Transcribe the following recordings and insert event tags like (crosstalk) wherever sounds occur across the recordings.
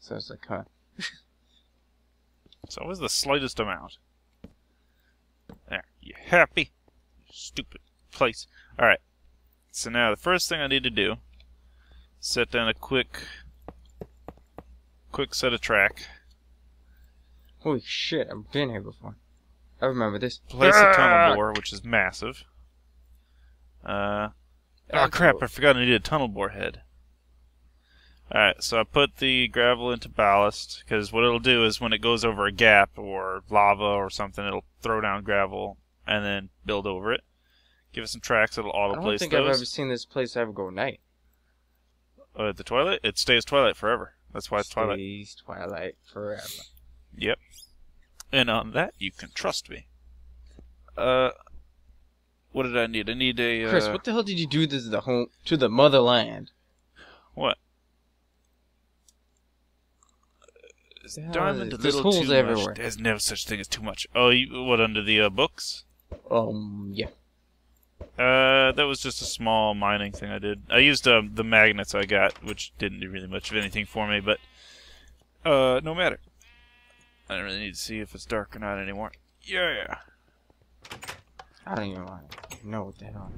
So it's like, huh? It's always the slightest amount. There. You happy? Stupid place. Alright. So now the first thing I need to do set down a quick quick set of track. Holy shit, I've been here before. I remember this. Place a Ah! tunnel bore, which is massive. Uh Oh crap, I forgot I needed a tunnel bore head. Alright, so I put the gravel into ballast, because what it'll do is when it goes over a gap or lava or something, it'll throw down gravel and then build over it. Give it some tracks, it'll auto place those. I don't think I've ever seen this place ever go night. Uh, the toilet? It stays twilight forever. That's why it's twilight. Stays twilight forever. Yep. And on that, you can trust me. Uh, what did I need? I need a. Uh, Chris, what the hell did you do this to the home to the motherland? What? Is The diamond a there's little holes too everywhere. much? There's no such thing as too much. Oh, you, what under the uh, books? Um, yeah. Uh, that was just a small mining thing I did. I used um, the magnets I got, which didn't do really much of anything for me, but uh, no matter. I don't really need to see if it's dark or not anymore. Yeah. I don't even want to know what the hell.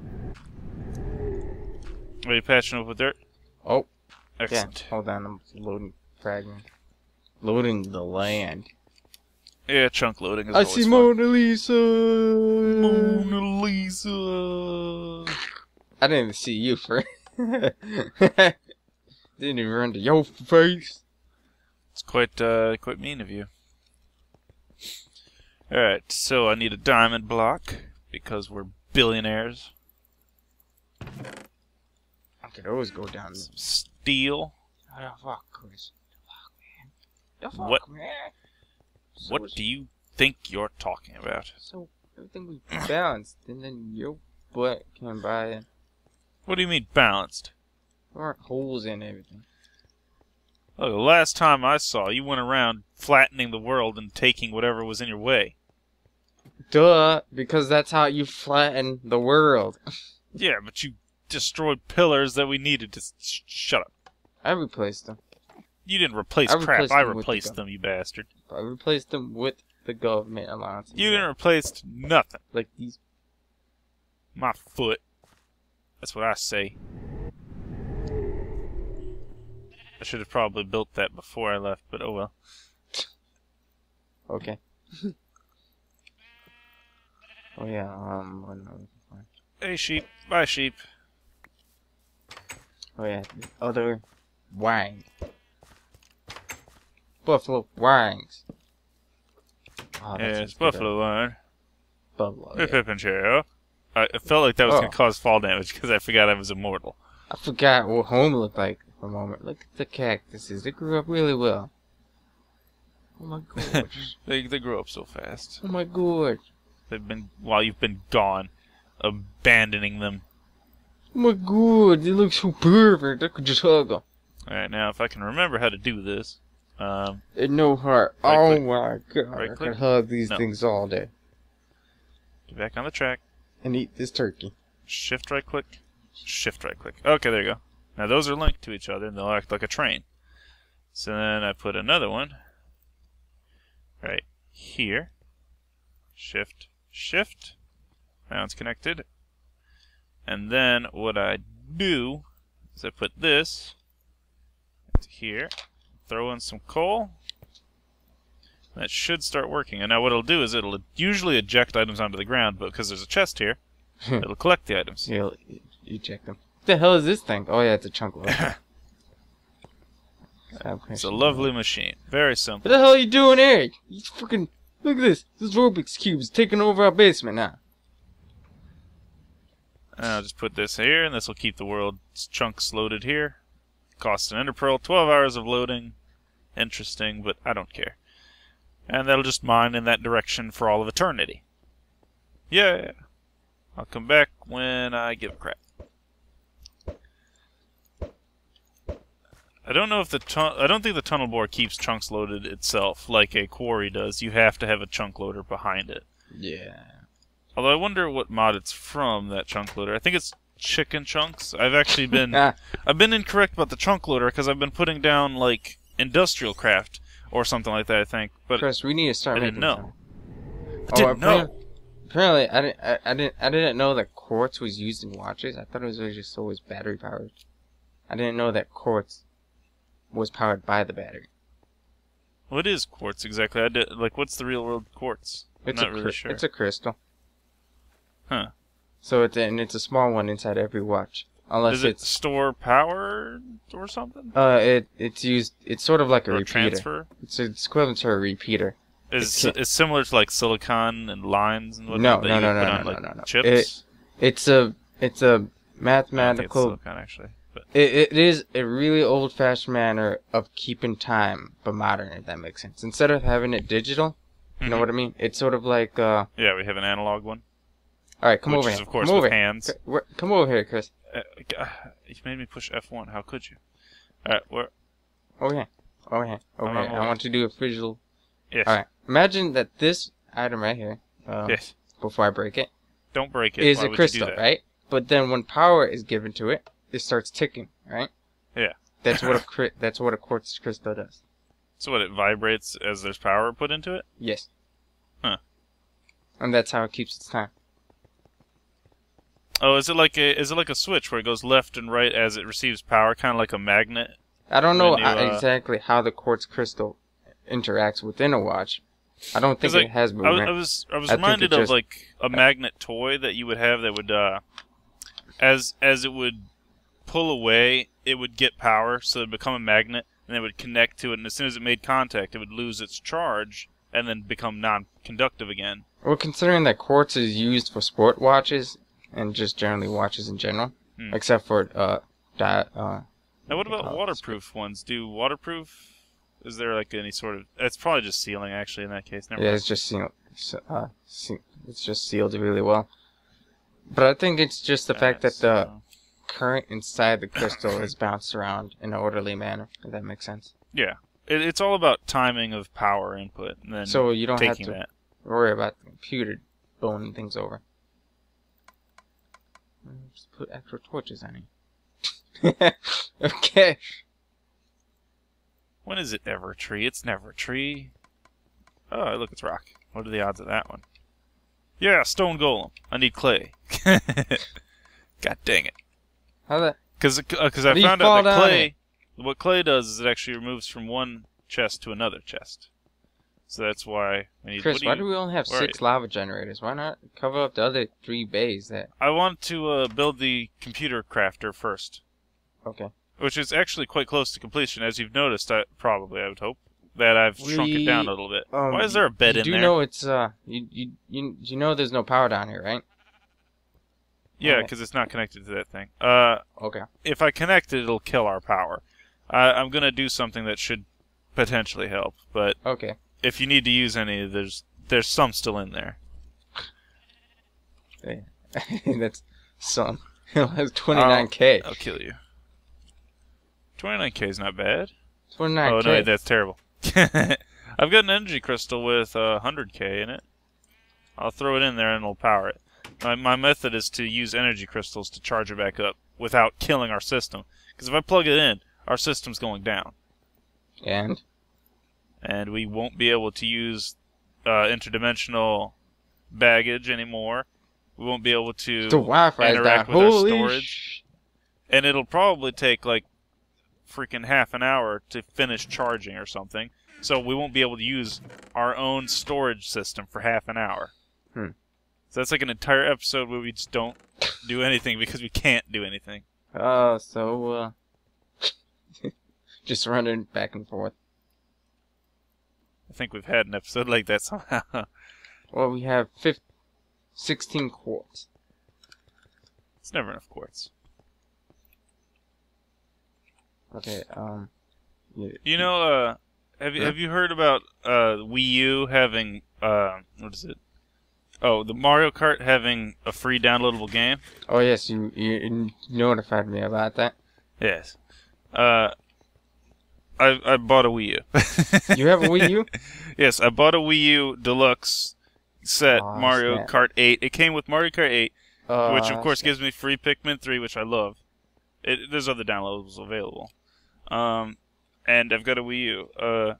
Are you patching up with dirt? Oh, yeah. Excellent. Hold on, I'm loading fragment. Loading the land. Yeah, chunk loading is I always see fun. Mona Lisa. Mona Lisa. I didn't even see you for. (laughs) didn't even run to your face. It's quite uh, quite mean of you. All right, so I need a diamond block because we're billionaires. I could always go down. Some steel. Oh, the fuck, Chris. The fuck, man. The fuck, What- man. So What do you think you're talking about? So everything was balanced, and then your butt came by and What do you mean balanced? there weren't holes in everything. Look, the last time I saw you went around flattening the world and taking whatever was in your way. Duh, because that's how you flatten the world. (laughs) Yeah, but you destroyed pillars that we needed to. Sh- shut up. I replaced them. You didn't replace I crap. replaced I them the replaced gun. them, you bastard. I replaced them with the government allowance. You didn't replace nothing. like these. My foot. That's what I say. I should have probably built that before I left, but oh well. (laughs) Okay. (laughs) oh yeah. Um. what am I? Hey sheep, bye sheep. Oh yeah. Other wang. Buffalo wangs. Oh, Yeah, it's buffalo line. Buffalo. Yeah. Pip. I felt like that was Oh. gonna cause fall damage because I forgot I was immortal. I forgot what home looked like for a moment. Look at the cactuses. They grew up really well. Oh my (laughs) god. They they grew up so fast. oh my god. They've been while you've been gone, abandoning them. Oh my god. They look so perfect. I could just hug them. All right, now if I can remember how to do this, um, And no heart. Right oh click. my god. Right I click. could hug these No. things all day. get back on the track. And eat this turkey. Shift right click. Shift right click. Okay, there you go. Now those are linked to each other and they'll act like a train. So then I put another one right here. Shift, shift. Now it's connected. And then what I do is I put this into here, throw in some coal. That should start working. And now what it'll do is it'll usually eject items onto the ground, but because there's a chest here, hmm. it'll collect the items. You, you check them. What the hell is this thing? Oh yeah, it's a chunk of. (laughs) It's a lovely machine. Very simple. What the hell are you doing Eric? You fucking look at this. This Rubik's cube is taking over our basement now. And I'll just put this here, and this will keep the world's chunks loaded here. Costs an ender pearl, 12 hours of loading. Interesting, but I don't care. And that'll just mine in that direction for all of eternity. Yeah. I'll come back when I give a crap. I don't know if the tun- I don't think the tunnel bore keeps chunks loaded itself like a quarry does. You have to have a chunk loader behind it. Yeah. Although I wonder what mod it's from, that chunk loader. I think it's ChickenChunks. I've actually been (laughs) I've been incorrect about the chunk loader because I've been putting down like industrial craft or something like that. I think, but Chris, we need to start I didn't know. some. I oh, didn't know. apparently, I didn't. I, I didn't. I didn't know that quartz was used in watches. I thought it was just always battery powered. I didn't know that quartz was powered by the battery. What is quartz exactly? I did, like, what's the real world quartz? It's not a really sure. It's a crystal. Huh. So it's a, and it's a small one inside every watch, unless Does it it's store power or something? uh it it's used. It's sort of like a or repeater. transfer? It's it's equivalent to a repeater. Is It's- it's similar to like silicon and lines and whatnot that no, no, no, put no, on no, like no, no. chips? It's a it's a think it's mathematical silicon actually. But It, it is a really old-fashioned manner of keeping time, but modern, if that makes sense. Instead of having it digital, you know Mhm. what I mean? It's sort of like, uh, yeah, we have an analog one, all right, come which over is here. of course come with here. hands. C- Come over here, Chris. Uh, uh, you made me push F1. How could you? All right, where? Over here. Over I'm here. on I want to do a visual. Yes. All right. Imagine that this item right here, uh, Yes. before I break it, Don't break it. is Why a would you do crystal, right? But then when power is given to it, it starts ticking, right? Yeah. That's what a (laughs) cri- that's what a quartz crystal does. So what? It vibrates as there's power put into it. Yes. Huh. And that's how it keeps its time. Oh, is it like a is it like a switch where it goes left and right as it receives power, kind of like a magnet? I don't know you, uh, exactly how the quartz crystal interacts within a watch. I don't think like, it has I, movement. was- I was I was I reminded of just- like a magnet toy that you would have that would uh as as it would pull away, it would get power, so it would become a magnet, and it would connect to it, and as soon as it made contact, it would lose its charge and then become non-conductive again. Well, considering that quartz is used for sport watches and just generally watches in general, Hmm. except for uh, di- uh, Now, what about it waterproof ones? Do waterproof? Is there like any sort of? It's probably just sealing, actually. In that case, never yeah, mind. it's just sealed. s- Uh, se- it's just sealed really well. But I think it's just the fact that the current inside the crystal is bounced around in an orderly manner. If that makes sense. yeah, it, it's all about timing of power input, and then So you don't have to that. worry about the computer boning things over. Just put extra torches on it. (laughs) okay. When is it ever a tree? It's never a tree. Oh, look, it's rock. What are the odds of that one? Yeah, stone golem. I need clay. (laughs) God dang it. How the Because because uh, I found out that clay, what clay does is it actually removes from one chest to another chest. So that's why we need. Chris? what do why you- do we only have where- six lava generators? Why not cover up the other three bays? That I want to uh, build the computer crafter first, okay. which is actually quite close to completion, as you've noticed. I, probably, I would hope that I've shrunk it down a little bit. Um, Why is there a bed you in do there? know it's uh you you you you know there's no power down here, right? yeah, Alright. because it's not connected to that thing. Uh, Okay. if I connect it, it'll kill our power. I, I'm gonna do something that should potentially help, but Okay. If you need to use any, there's there's some still in there. Hey, (laughs) That's some. It has 29k. I'll kill you. 29k is not bad. 29k. Oh no, that's terrible. (laughs) I've got an energy crystal with uh, 100k in it. I'll throw it in there and it'll power it. My, my method is to use energy crystals to charge it back up without killing our system. Because if I plug it in, our system's going down, and and we won't be able to use uh, interdimensional baggage anymore. We won't be able to the Wi-Fi interact with our storage. sh- and it'll probably take like freaking half an hour to finish charging or something. So we won't be able to use our own storage system for half an hour. Hmm. So that's like an entire episode where we just don't do anything because we can't do anything. Uh, so uh, (laughs) just running back and forth. I think we've had an episode like that somehow. (laughs) Well, we have 15, 16 quartz. it's never enough quarts. Okay. Um. You know, uh, have you have you heard about uh, Wii U having uh, what is it? Oh, the Mario Kart having a free downloadable game. Oh yes, you you notified me about that. Yes. Uh, I I bought a Wii U. (laughs) You have a Wii U? (laughs) yes, I bought a Wii U Deluxe set Aw, Mario snap. Kart 8. It came with Mario Kart 8, Uh, which of course gives me free Pikmin 3, which I love. It, there's other downloads available. Um, and I've got a Wii U. Uh,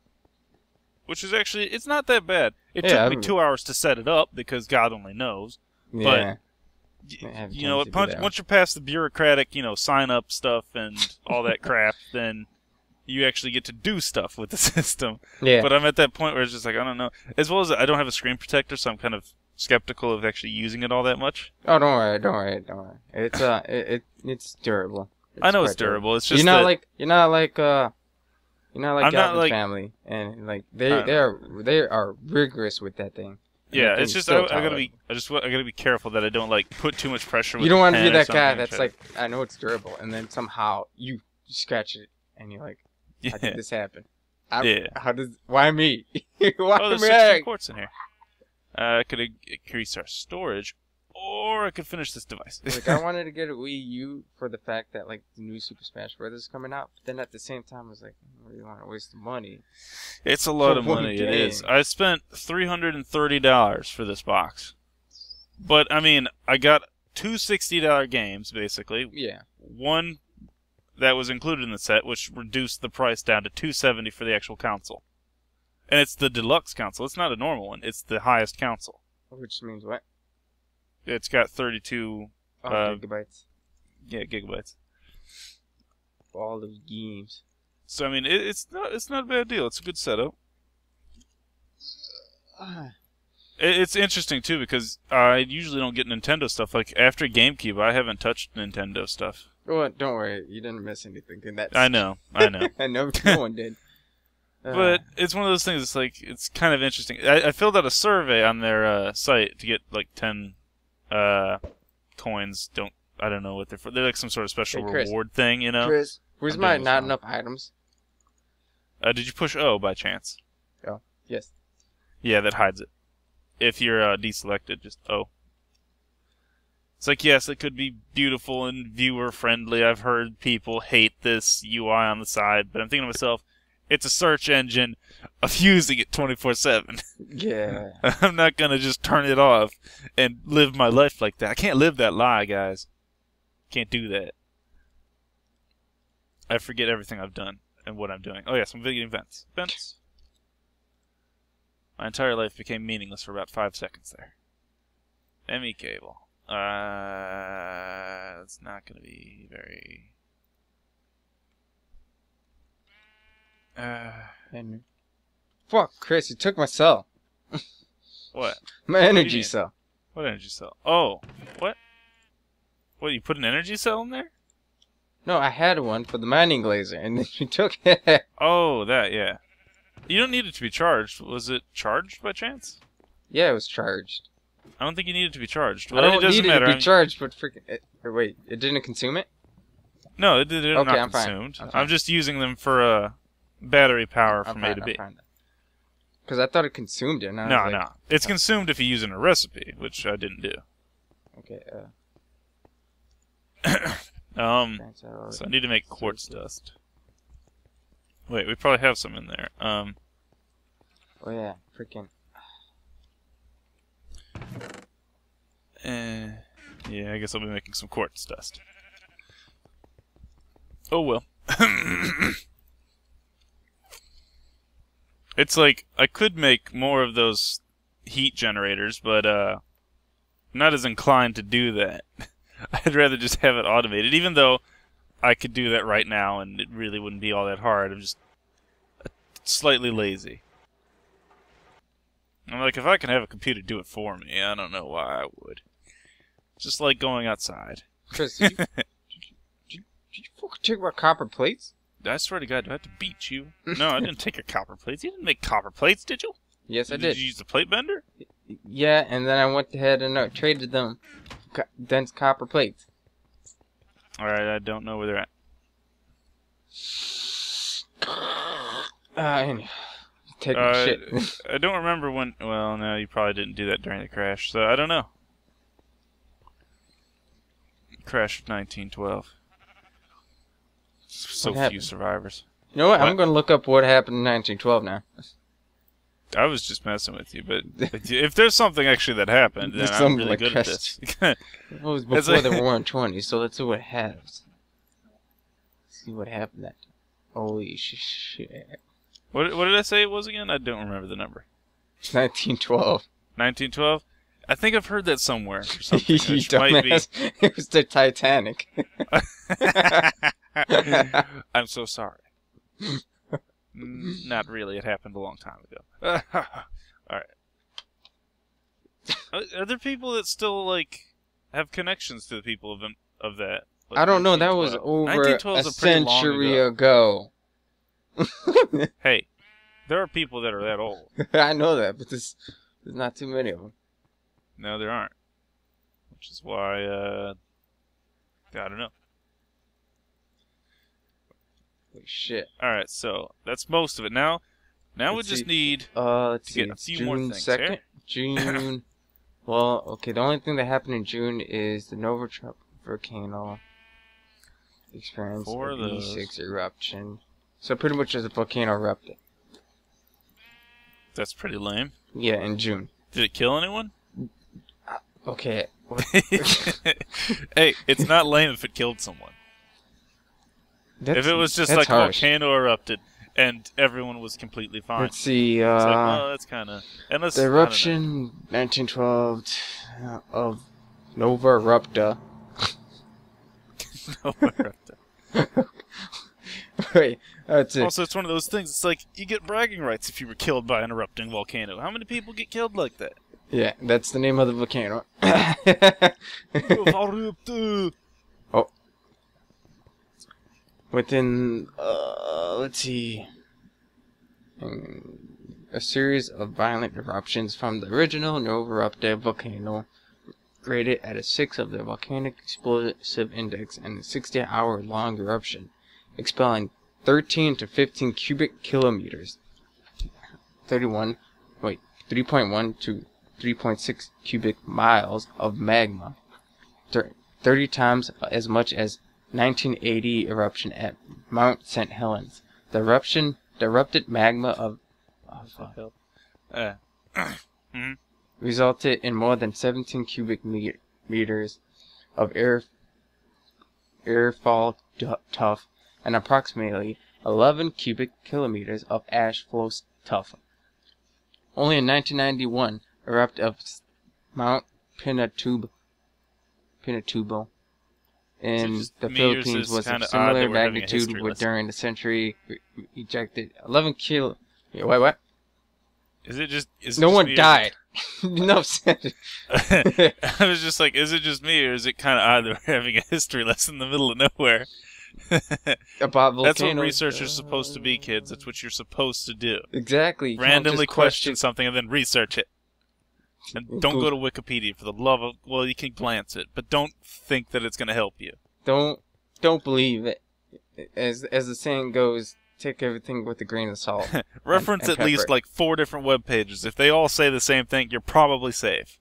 which is actually it's not that bad. It Yeah, took me two hours to set it up because God only knows. Yeah. Have you know, time to do once, once you're past the bureaucratic, you know, sign up stuff and all that crap, then you actually get to do stuff with the (laughs) system. yeah. But I'm at that point where it's just like I don't know. As well as I don't have a screen protector, so I'm kind of skeptical of actually using it all that much. oh, don't worry, don't worry, don't worry. It's uh, (laughs) it, it it's durable. I know it's durable. It's just you're not like you're not like uh, you're not like I'm not Galvin's like- family, and like they they are they are rigorous with that thing. Yeah, it's just I, I gotta be. I just I gotta be careful that I don't like put too much pressure. With You don't want to be that guy that's like, I know it's durable, and then somehow you scratch it, and you're like, to- how did this happen? I, Yeah. How does? Why me? (laughs) why Oh, there's me? 16 quartz in here. Uh, I could increase our storage, or I could finish this device. like I (laughs) wanted to get a Wii U for the fact that like the new Super Smash Bros. is coming out, but then at the same time I was like, I really want to waste the money. it's a lot For of one money. It is. I spent three hundred and thirty dollars for this box, but I mean, I got two sixty dollar games basically. Yeah, One that was included in the set, which reduced the price down to two seventy for the actual console, and it's the deluxe console. It's not a normal one. It's the highest console. which means what? It's got thirty two Oh, Uh, gigabytes. yeah gigabytes. All those games. So I mean, it, it's not it's not a bad deal. It's a good setup. (sighs) It, it's interesting too because I usually don't get Nintendo stuff. Like after GameCube, I haven't touched Nintendo stuff. Well, don't worry, you didn't miss anything. And that's I know, I know. (laughs) I know no one did. Uh, (laughs) But it's one of those things. It's like it's kind of interesting. I, I filled out a survey on their uh, site to get like ten uh, coins. Don't I don't know what they're for. They're like some sort of special Hey, Chris. reward thing, you know. Chris, where's my not wrong. enough items? Uh, did you push O by chance? Oh, yes. Yeah, that hides it. If you're uh, deselected, just O. It's like yes, it could be beautiful and viewer friendly. I've heard people hate this UI on the side, but I'm thinking to myself, it's a search engine of using it 24 seven. Yeah. (laughs) I'm not gonna just turn it off and live my life like that. I can't live that lie, guys. Can't do that. I forget everything I've done and what I'm doing. Oh yes, I'm getting vents. Vents. My entire life became meaningless for about five seconds there. ME cable. Uh, it's not gonna be very. Uh, And fuck, Chris, you took my cell. (laughs) what? My you energy cell. What energy cell? Oh, what? What, you put an energy cell in there? No, I had one for the mining laser, and (laughs) then you took it. Oh, that, yeah. You don't need it to be charged. Was it charged by chance? yeah, it was charged. I don't think you need it to be charged. I Well, don't it doesn't need it matter. to be charged, but freaking. It, wait, it didn't consume it. no, it did it Okay, not I'm fine. I'm I'm, just using them for uh, battery power from A to B. Because I thought it consumed it. No, like, no. It's consumed if you use it in a recipe, which I didn't do. Okay, uh, (coughs) Um, so I need to make quartz dust. Wait, we probably have some in there. Um, Oh yeah, freaking. Eh, yeah, I guess I'll be making some quartz dust. Oh well. (coughs) it's like I could make more of those heat generators, but uh, I'm not as inclined to do that. (laughs) I'd rather just have it automated, even though I could do that right now and it really wouldn't be all that hard. I'm just slightly lazy. I'm like, if I can have a computer do it for me, I don't know why I would. Just like going outside. Chris, did you, did (laughs) you, did you, did you fucking take my copper plates? I swear to God, do I have to beat you? (laughs) No, I didn't take your copper plates. You didn't make copper plates, did you? Yes, I did. did. you use the plate bender? Yeah, and then I went ahead and uh, traded them co- dense copper plates. Alright, I don't know where they're at. Uh, and taking Uh, shit. (laughs) I don't remember when. Well, no, you probably didn't do that during the crash, so I don't know. Crash of 1912. So few survivors. You know what? I'm gonna look up what happened in 1912 now. I was just messing with you, but if there's something actually that happened, (laughs) then I'm something really like good at this. (laughs) It was before the War in 20, so let's see what happens. See what happened that. Holy shit. What, what did I say it was again? I don't remember the number. 1912. 1912? I think I've heard that somewhere (laughs) you which might be. dumbass. (laughs) It was the Titanic. (laughs) I'm so sorry. Not really. It happened a long time ago. All right. Are, are there people that still like have connections to the people of of that? like, I don't know. That was 1912? over a 1912 is pretty long century ago. (laughs) Hey, there are people that are that old. I know that, but there's, there's not too many of them. No, there aren't. Which is why, uh, I don't know. Holy shit. All right, so that's most of it. Now, now Let's we just see. need Uh, let's To see. get a few June more things, 2nd? eh? June. (laughs) well, okay. The only thing that happened in June is the Novichok volcano experience Four of those. E6 eruption. So pretty much as a volcano erupted. That's pretty lame. Yeah, in June. Did it kill anyone? Okay. (laughs) hey, it's not lame if it killed someone. if it was just that's like a harsh. volcano erupted and everyone was completely fine. Let's see. Like, Uh, well, that's kind of unless the eruption 1912 uh, of Novarupta. (laughs) (laughs) (laughs) Wait, that's it. also, it's one of those things. It's like you get bragging rights if you were killed by an erupting volcano. How many people get killed like that? Yeah, that's the name of the volcano. (laughs) (laughs) Oh. Within, uh, let's see, um, a series of violent eruptions from the original Novarupta volcano, rated at a 6 of the volcanic explosive index and a 60 hour long eruption, expelling 13 to 15 cubic kilometers. 31, wait, 3.1 to 3.6 cubic miles of magma. 30 times as much as 1980 eruption at Mount St. Helens. The eruption, the erupted magma of, of uh, Uh, (coughs) resulted in more than 17 cubic me- meters of air airfall tuff and approximately 11 cubic kilometers of ash flow s- tuff. Only in 1991, erupt of Mount Pinatubo, Pinatubo in just the Philippines was kinda similar magnitude with during the century re- ejected 11 kilo. Yeah, wait, what? is it just? Is it No just one died. (laughs) (laughs) no, sense. (laughs) I was just like, is it just me, or is it kind of odd that we're having a history lesson in the middle of nowhere? (laughs) about volcanoes. That's what research is supposed to be, kids. That's what you're supposed to do. Exactly. You Randomly just question something and then research it. And don't go to Wikipedia for the love of. Well, you can glance it, but don't think that it's going to help you. Don't don't believe it. As as the saying goes, take everything with a grain of salt. (laughs) Reference and at least like four different web pages. If they all say the same thing, you're probably safe.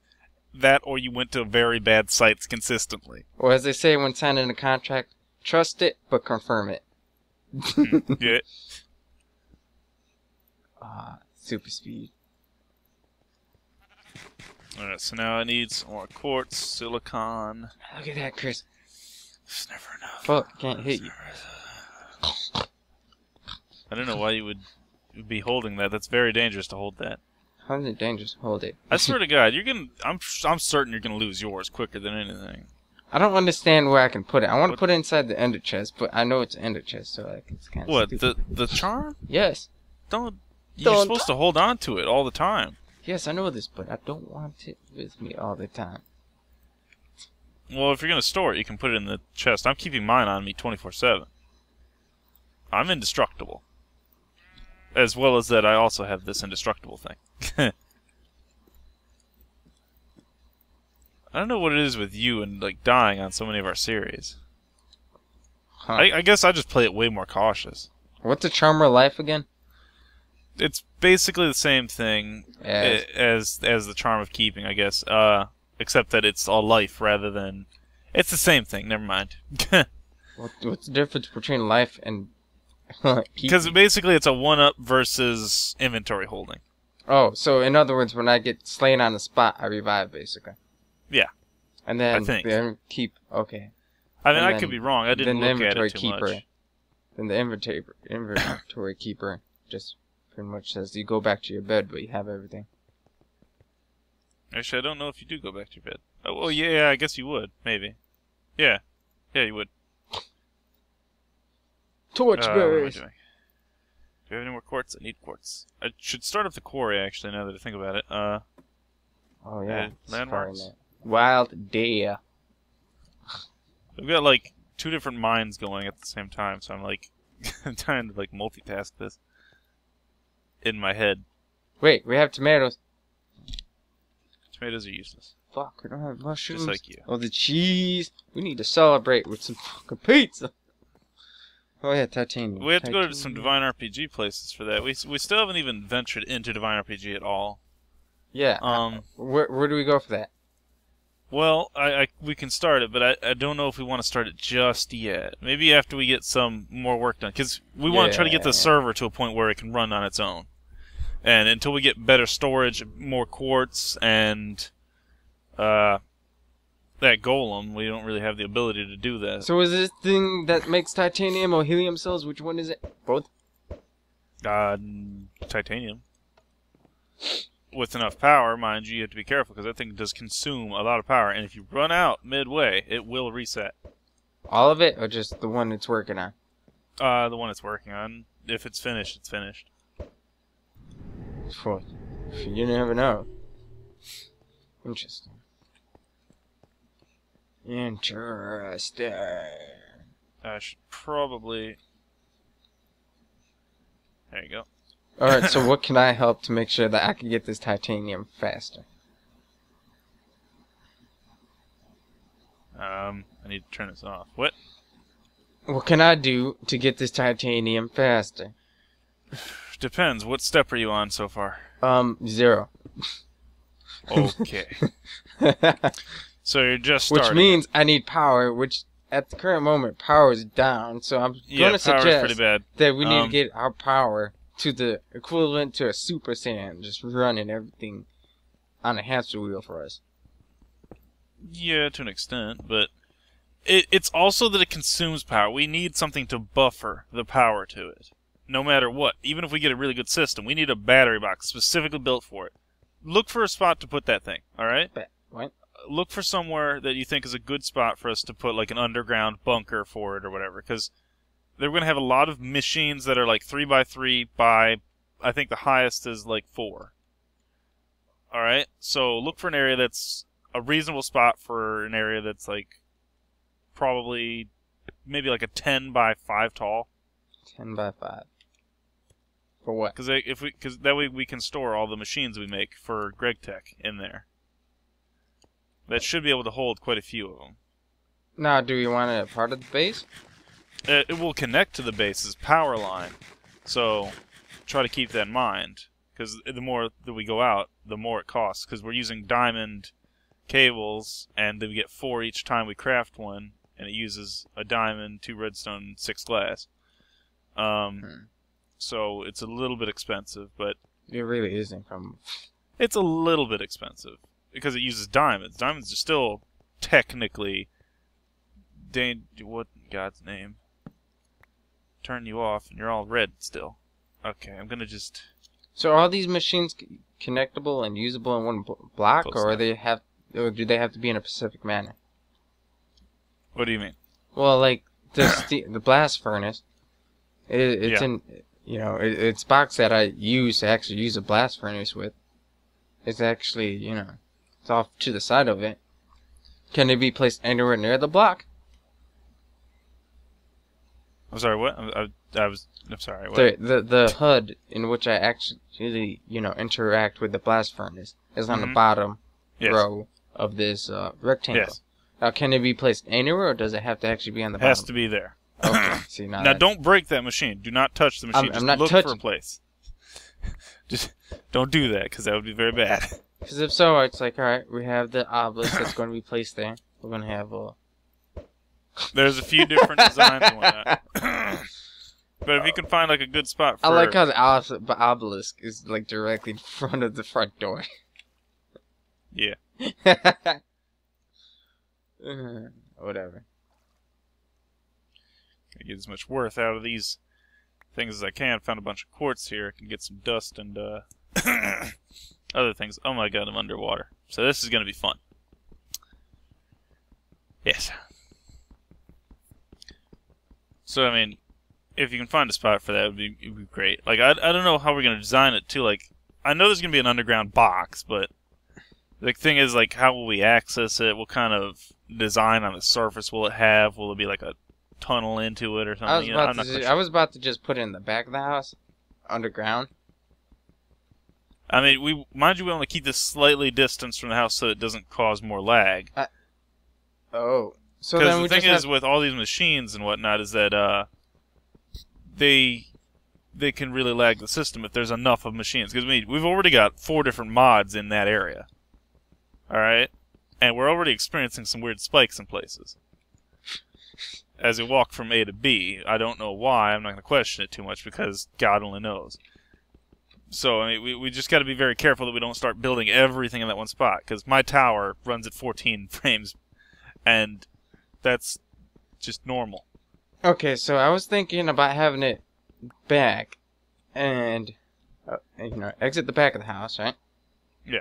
That, or you went to very bad sites consistently. or as they say when signing a contract, trust it but confirm it. Yeah. (laughs) Ah, super speed. All right. So now I need some more quartz, silicon. Look at that, Chris. It's never enough. Fuck, can't hit you. I don't know why you would be holding that. That's very dangerous to hold that. How's it dangerous? Hold it. I swear to God, (laughs) you're gonna. I'm. I'm certain you're gonna lose yours quicker than anything. I don't understand where I can put it. I want to put it inside the ender chest, but I know it's ender chest, so like it's kind of What the the charm? Yes, Don't. You're Don't- supposed to hold on to it all the time. yes, I know this, but I don't want it with me all the time. Well, if you're gonna store it, you can put it in the chest. I'm keeping mine on me 24/7. I'm indestructible. As well as that, I also have this indestructible thing. (laughs) I don't know what it is with you and like dying on so many of our series. Huh. I, I guess I just play it way more cautious. What's the charmer life again? It's basically the same thing As- as as the charm of keeping, I guess. Uh, except that it's all life rather than. It's the same thing. Never mind. (laughs) What, what's the difference between life and (laughs) Because basically, it's a one-up versus inventory holding. oh, so in other words, when I get slain on the spot, I revive basically. Yeah. And then I think. then keep okay. I mean, And I could be wrong. I didn't then the look at inventory it too keeper. much. then the inventory inventory keeper just pretty much says you go back to your bed, but you have everything. Actually, I don't know if you do go back to your bed. Oh, well, yeah, yeah, I guess you would. Maybe. Yeah. Yeah, you would. Torch Uh, what am I berries. Do we have any more quartz? I need quartz. I should start up the quarry, actually, now that I think about it. Uh, Oh yeah, Uh, landmarks. Wild deer. we've got, like, two different minds going at the same time, so I'm, like, (laughs) trying to, like, multitask this in my head. Wait, we have tomatoes. Tomatoes are useless. Fuck, we don't have mushrooms. Just like you. Oh, the cheese. We need to celebrate with some fucking pizza. Oh yeah, titanium. We have to go to some Divine RPG places for that. We, we still haven't even ventured into Divine RPG at all. Yeah. Um, where where do we go for that? Well, I, I we can start it, but I, I don't know if we want to start it just yet. Maybe after we get some more work done, because we want to try to get the server to a point where it can run on its own. And until we get better storage, more quartz, and uh, that golem, we don't really have the ability to do that. So is this thing that makes titanium or helium cells? Which one is it? Both. Uh, titanium. With enough power, mind you, you have to be careful because that thing does consume a lot of power, and if you run out midway, it will reset. All of it, or just the one it's working on? Uh, the one it's working on. If it's finished, it's finished. For you never know. Interesting. Interesting. I should probably. There you go. All right. So (laughs) what can I help to make sure that I can get this titanium faster? Um, I need to turn this off. What? What can I do to get this titanium faster? (sighs) Depends. What step are you on so far? Um, zero. Okay. (laughs) so you're just which means I need power, which at the current moment power is down. So I'm yeah, going to suggest bad. that we need Um, to get our power to the equivalent to a Super Saiyan, just running everything on a hamster wheel for us. Yeah, to an extent, but it, it's also that it consumes power. We need something to buffer the power to it, no matter what. Even if we get a really good system, we need a battery box specifically built for it. Look for a spot to put that thing. All right. What? Look for somewhere that you think is a good spot for us to put like an underground bunker for it or whatever, because they're going to have a lot of machines that are like three by three by, I think the highest is like four. All right. So look for an area that's a reasonable spot for an area that's like probably maybe like a 10 by 5 tall Ten by five. For what? because if we because that way we can store all the machines we make for GregTech in there that should be able to hold quite a few of them Now, do we want it a part of the base? It, it will connect to the base's power line so try to keep that in mind because the more that we go out the more it costs because we're using diamond cables and then we get four each time we craft one and it uses a diamond two redstone six glass um, Hmm. so it's a little bit expensive but It really isn't from. it's a little bit expensive because it uses diamonds diamonds are still technically dan- what in god's name turn you off and you're all red still okay i'm gonna just So are all these machines connectable and usable in one bl- block, Close or enough. they have, or do they have to be in a specific manner? what do you mean Well, like (coughs) the the blast furnace, it, it's Yeah. in you know it, it's box that I use to actually use a blast furnace with. It's actually you know it's off to the side of it. Can it be placed anywhere near the block? I'm sorry what i, I, was i'm sorry what The, the the HUD in which I actually you know interact with the blast furnace is on the Mhm. bottom yes row of this uh, rectangle. yes Now, can it be placed anywhere, or does it have to actually be on the it has to be there Okay. (clears throat) See now. now don't break that machine do not touch the machine I'm just not look for a place (laughs) just don't do that because that would be very bad (laughs) Because if so, it's like, all right, we have the obelisk that's going to be placed there. We're going to have a. there's a few different designs and whatnot (laughs) but if you can find like a good spot for I like how the obelisk, obelisk is like directly in front of the front door. yeah (laughs) Uh, Whatever. to get as much worth out of these things as I can. Found a bunch of quartz here. I can get some dust and uh, (coughs) other things. Oh my god, I'm underwater. So this is going to be fun. Yes. So, I mean, if you can find a spot for that, it would be, would be great. Like, I, I don't know how we're going to design it, too. Like, I know there's going to be an underground box, but the thing is, like, how will we access it? What kind of design on the surface will it have? Will it be like a tunnel into it or something? I was You know, about to. quite I was about to just put it in the back of the house, underground. I mean, we mind you, we want to keep this slightly distanced from the house so it doesn't cause more lag. I, Oh, so then the thing is, have, with all these machines and whatnot, is that uh, they they can really lag the system if there's enough of machines. Because we we've already got four different mods in that area. All right, and we're already experiencing some weird spikes in places. As we walk from A to B, I don't know why. I'm not going to question it too much because God only knows. So I mean, we we just got to be very careful that we don't start building everything in that one spot. Because my tower runs at 14 (laughs) frames, and that's just normal. okay. So I was thinking about having it back, and uh, you know, exit the back of the house, right? Yeah.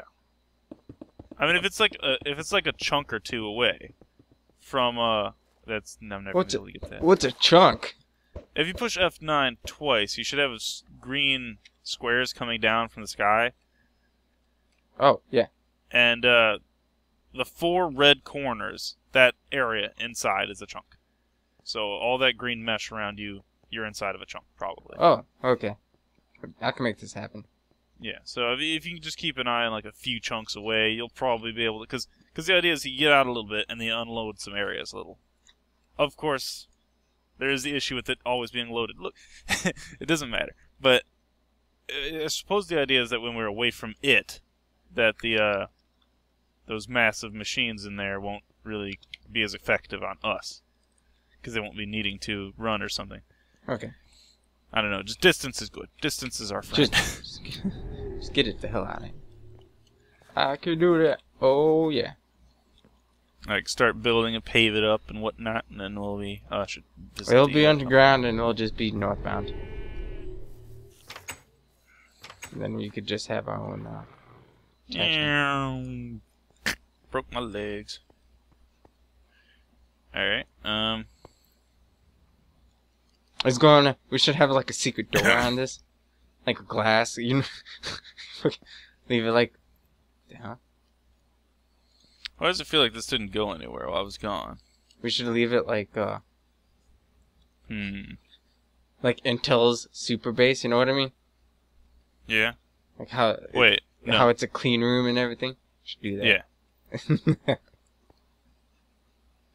I mean, if it's like a, if it's like a chunk or two away from uh, that's no, I'm never What's gonna be able to get that. What's a chunk? If you push F9 twice, you should have green squares coming down from the sky, Oh yeah. and uh, the four red corners, that area inside is a chunk. So all that green mesh around you, you're inside of a chunk probably. Oh okay. I can make this happen. Yeah, so if, if you can just keep an eye on like a few chunks away, you'll probably be able to. Because cause the idea is you get out a little bit and they unload some areas a little. Of course, there is the issue with it always being loaded. Look, (laughs) it doesn't matter. But uh, I suppose the idea is that when we're away from it, that the uh, those massive machines in there won't really be as effective on us. Because they won't be needing to run or something. Okay. I don't know. Just distance is good. Distance is our friend. Just, (laughs) just get it the hell out of here. I can do that. Oh yeah. like start building and pave it up and whatnot, and then we'll be. Uh, should It'll be underground and it'll just be northbound. then we could just have our own. Uh. Broke my legs. All right. Um. It's going. to We should have like a secret door (laughs) on this, like a glass. (laughs) You know, leave it like. Yeah. Why does it feel like this didn't go anywhere while I was gone? We should leave it like uh Hmm. like Intel's super base. You know what I mean? Yeah. Like how Wait. No. how it's a clean room and everything. Should do that. Yeah.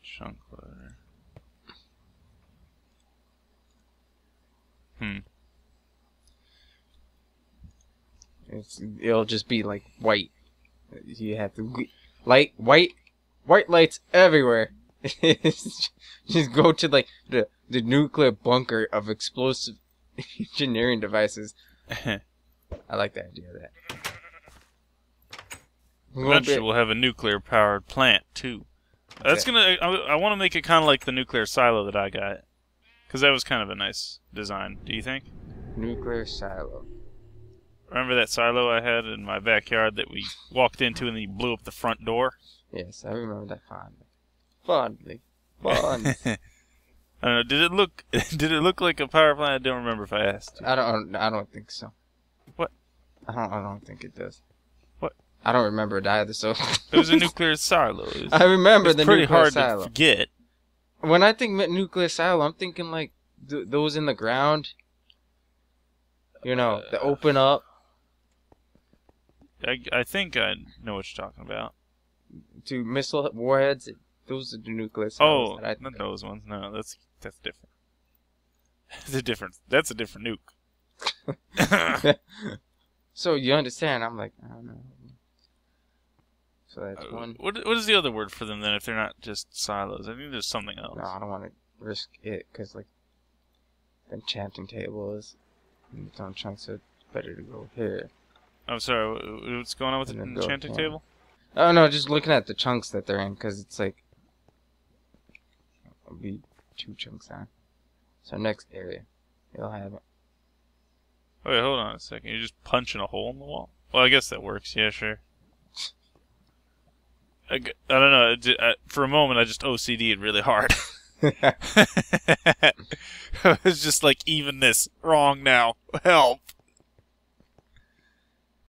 Chunk loader. Hmm. It's, it'll just be like white. You have to light white, white lights everywhere. (laughs) just go to like the the nuclear bunker of explosive (laughs) engineering devices. (laughs) I like the idea of that. We won't be- Eventually, we'll have a nuclear-powered plant too. That's gonna. I, I want to make it kind of like the nuclear silo that I got, because that was kind of a nice design. Do you think? nuclear silo. Remember that silo I had in my backyard that we walked into and then you blew up the front door? Yes, I remember that fondly. Fondly. Fondly. (laughs) I don't know. Did it look? (laughs) Did it look like a power plant? I don't remember if I asked. I don't. I don't think so. What? I don't. I don't think it does. I don't remember it either. So. It was a nuclear silo. (laughs) Was, I remember it's the pretty nuclear hard silo. to forget. When I think nuclear silo, I'm thinking like th- those in the ground. You know, that Uh, open up I, I think I know what you're talking about. to missile warheads. Those are the nuclear Oh, silos that I not think. those ones. No, that's that's different. (laughs) That's a different. That's a different nuke. (laughs) so you understand? I'm like, I don't know. So that's Uh, one. What what is the other word for them then? If they're not just silos, I think there's something else. No, I don't want to risk it because like the enchanting table is in its own chunk, so it's better to go here. I'm sorry. What's going on with the And then go enchanting table? Oh no, just looking at the chunks that they're in, because it's like it'll be two chunks on. So next area, you'll have Wait, hold on a second. You're just punching a hole in the wall? Well, I guess that works. Yeah, sure. I, I don't know. I, for a moment, I just OCD'd really hard. (laughs) (laughs) (laughs) I was just like, even this wrong now. Help.